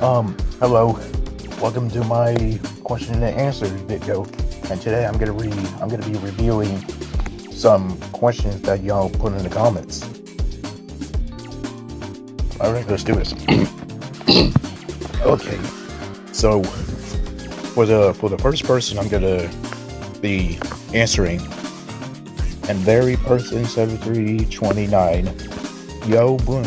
Um, hello. Welcome to my question and answer video. And today I'm gonna read I'm gonna be reviewing some questions that y'all put in the comments. Alright, let's do this. okay. So for the for the first person I'm gonna be answering and very Person 7329 Yo Boom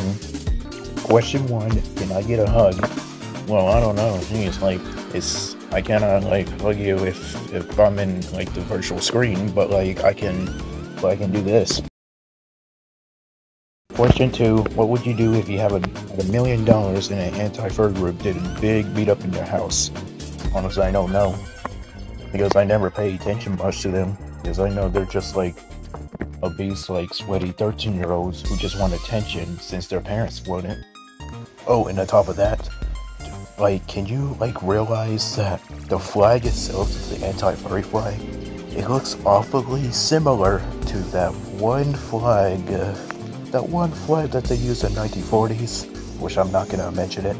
Question one, can I get a hug? Well, I don't know. It's like it's I cannot like hug you if if I'm in like the virtual screen, but like I can I can do this. Question two, what would you do if you have a, a million dollars and an anti-fur group did a big beat up in your house? Honestly, I don't know. Because I never pay attention much to them. Because I know they're just like obese, like sweaty 13 year olds who just want attention since their parents wouldn't. Oh, and on top of that, like, can you like realize that the flag itself is the anti-furry flag? It looks awfully similar to that one flag, uh, that one flag that they used in 1940s, which I'm not gonna mention it.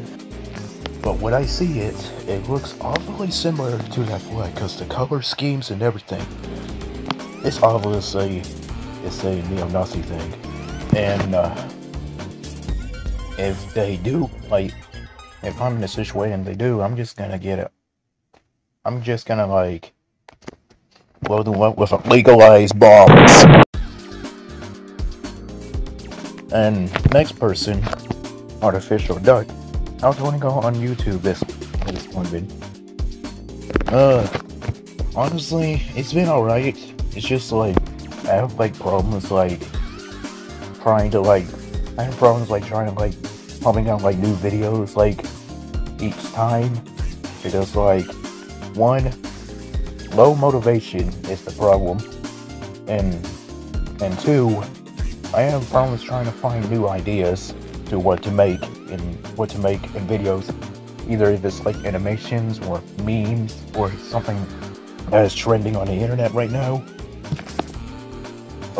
But when I see it, it looks awfully similar to that flag because the color schemes and everything. It's obviously it's a neo-Nazi thing, and uh, if they do, like, if I'm in a situation they do, I'm just gonna get it. I'm just gonna, like, blow them up with a legalized bombs. And next person, artificial duck. I was to go on YouTube this this one vid. Uh, honestly, it's been alright. It's just like I have like problems like trying to like I have problems like trying to like pumping out like new videos like each time. Because like one low motivation is the problem. And and two I have problems trying to find new ideas to what to make and what to make in videos. Either if it's like animations or memes or something that is trending on the internet right now.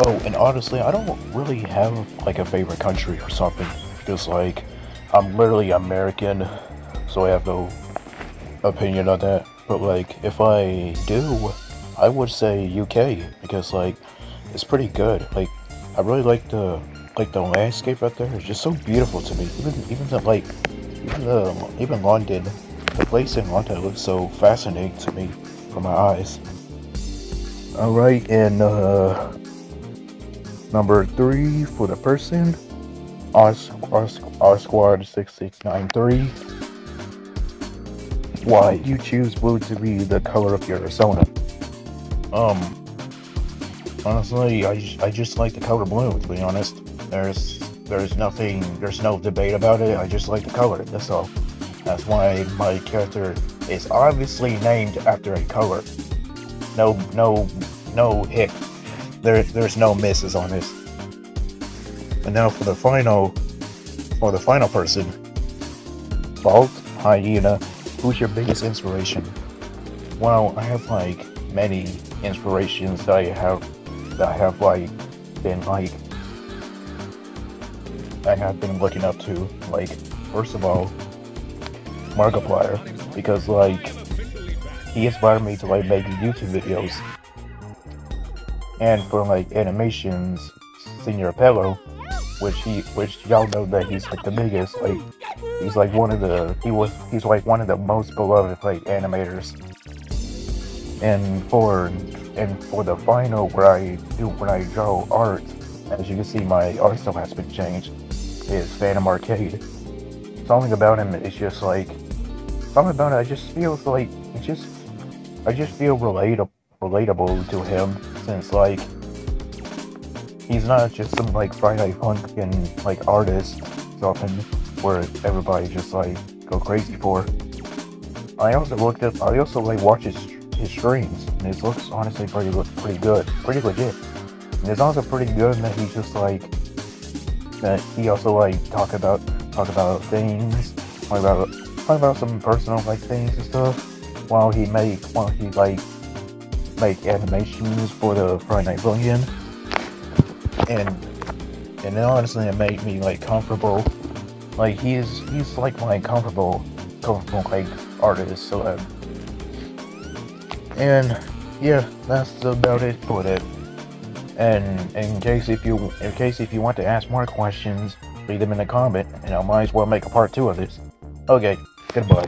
Oh and honestly I don't really have like a favorite country or something. Because like I'm literally American, so I have no opinion on that. But like, if I do, I would say UK because like, it's pretty good. Like, I really like the like the landscape out there. It's just so beautiful to me. Even even the like, even the even London, the place in London looks so fascinating to me from my eyes. All right, and uh, number three for the person R, R, R Squad 6693. Why you choose blue to be the color of your persona? Um, honestly, I, I just like the color blue, to be honest. There's there's nothing, there's no debate about it. I just like the color, that's all. That's why my character is obviously named after a color. No, no, no hick. There, there's no misses on this. And now for the final, for the final person, Vault Hyena, who's your biggest inspiration? Well, I have like many inspirations that I have, that I have like been like, I have been looking up to. Like, first of all, Markiplier, because like, he inspired me to like making YouTube videos. And for like animations, SrPelo, which he which y'all know that he's like the biggest like he's like one of the he was he's like one of the most beloved like animators. And for and for the final where I do when I draw art as you can see my art style has been changed. Is Phantom Arcade. Something about him is just like something about it I just feels like it just I just feel relatable relatable to him since like he's not just some like Friday Funkin' like artist something where everybody just like go crazy for. I also looked up. I also like watch his his streams and it looks honestly pretty pretty good, pretty legit. And it's also pretty good that he just like that he also like talk about talk about things, talk about talk about some personal like things and stuff while he make while he like make animations for the Friday Night Funkin' and and honestly it made me like comfortable like he's he's like my comfortable comfortable like artist celeb. Uh, and yeah, that's about it for that. And in case if you in case if you want to ask more questions, leave them in the comment, and I might as well make a part two of this. Okay, goodbye.